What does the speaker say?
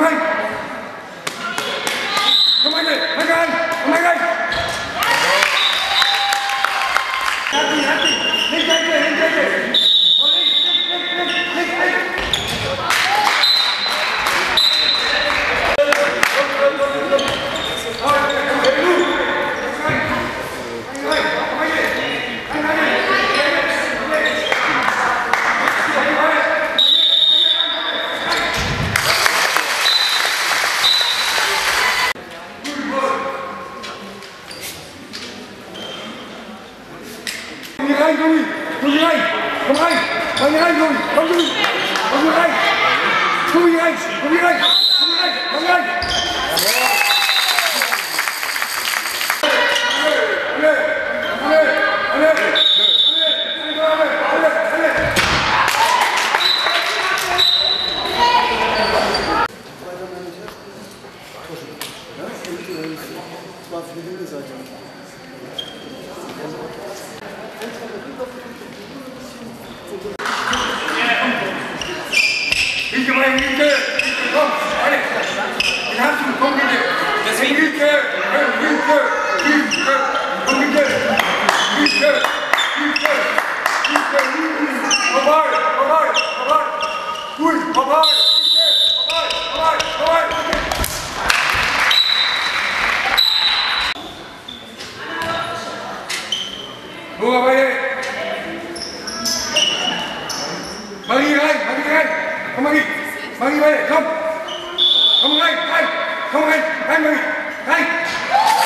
भाई 髪短い細い髪長い髪髪髪長い髪長い髪長い髪長い髪長い İlke bayım ilke. Kom, hadi. Bir harfim kom gidi. Sen ilke. İlke. İlke. Kom gidi. İlke. İlke. İlke. Babay. Babay. Babay. Come on, niet. Mag niet bij. Come. Kom maar uit. Come on, uit. Kom maar